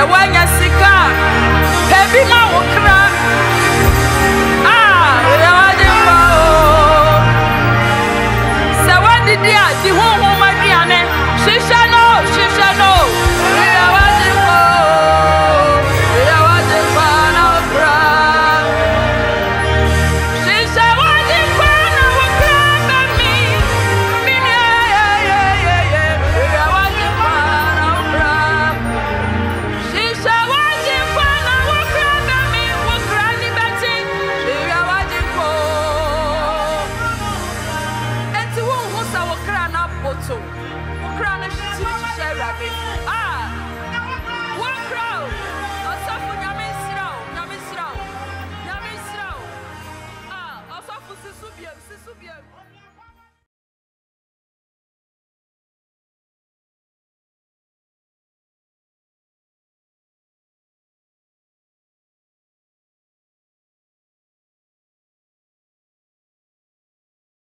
sɛ